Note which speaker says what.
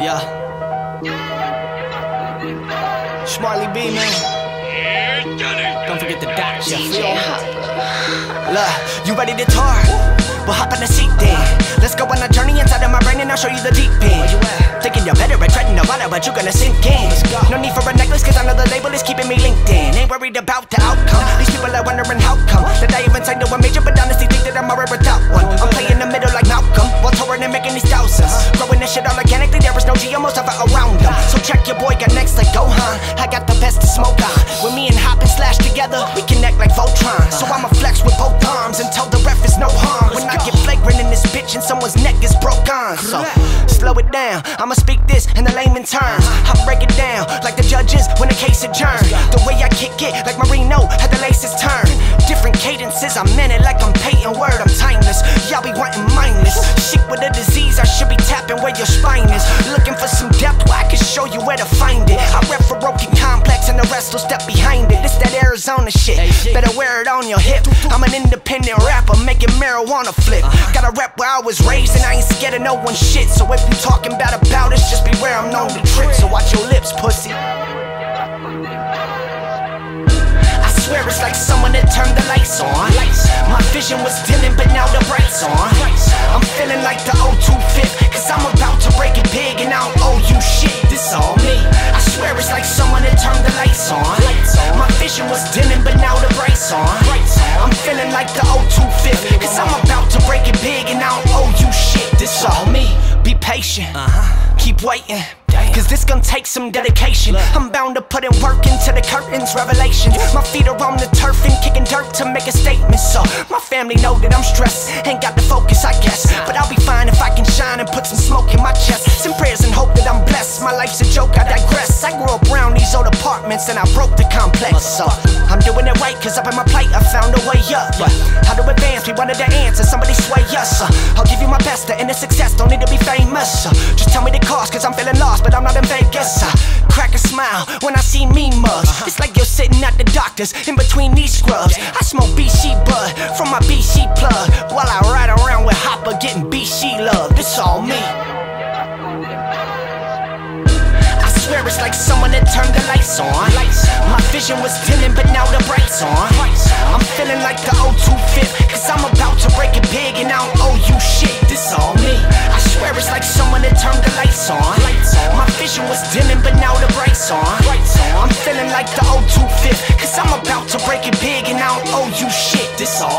Speaker 1: Yeah. Marley B, man. Don't forget the dot, yeah. Look, you ready to tour? Well, hop on the seat then. Let's go on a journey inside of my brain and I'll show you the deep end. Thinking you're better at treading the water, but you're gonna sink in. No need for a necklace, cause I know the label is keeping me linked in. Ain't worried about the outcome. These people are wondering how these thousands. Growing this shit all organically, there is no GMOs ever around them. So check your boy got next like Gohan. I got the best to smoke on. When me and Hop and Slash together, we connect like Voltron. So I'ma flex with both arms and tell the ref it's no harm. When I get flagrant in this bitch and someone's neck is broke on. So slow it down, I'ma speak this in the layman terms. I break it down like the judges when the case adjourned. The way I kick it, like Marino had the laces turned. Different cadences, I'm in it like I'm Peyton Word, I'm timeless. Y'all be wanting where to find it. I rep for broken complex and the rest will step behind it. It's that Arizona shit. Better wear it on your hip. I'm an independent rapper making marijuana flip. Got a rep where I was raised and I ain't scared of no one shit. So if you talking bad about us, just beware I'm known to trip. So watch your lips, pussy. I swear it's like someone that turned the lights on. My vision was dimming, but now the brights on. I'm feeling like the Keep waiting. Cause this gonna take some dedication. I'm bound to put in work into the curtains, revelation. My feet are on the turf and kicking dirt to make a statement. So my family know that I'm stressed. Ain't got the focus, I guess. But I'll be fine if I can shine and put some smoke in my chest. Some prayers and hope that I'm blessed. My life's a joke, I digress. I grew up around these old apartments and I broke the complex. So I'm doing it right, cause up in my plate I found a way up. But how to advance? We wanted the answer, somebody sway us. Uh, I'll give you my best, the end of success, don't need to be famous. Uh, just tell me feeling lost, but I'm not in Vegas. I crack a smile when I see me mugs. Uh-huh. It's like you're sitting at the doctor's in between these scrubs. I smoke BC bud from my BC plug while I ride around with Hoppa getting BC love. It's all me. I swear it's like someone that turned the lights on. My vision was dimming, owe you shit. This all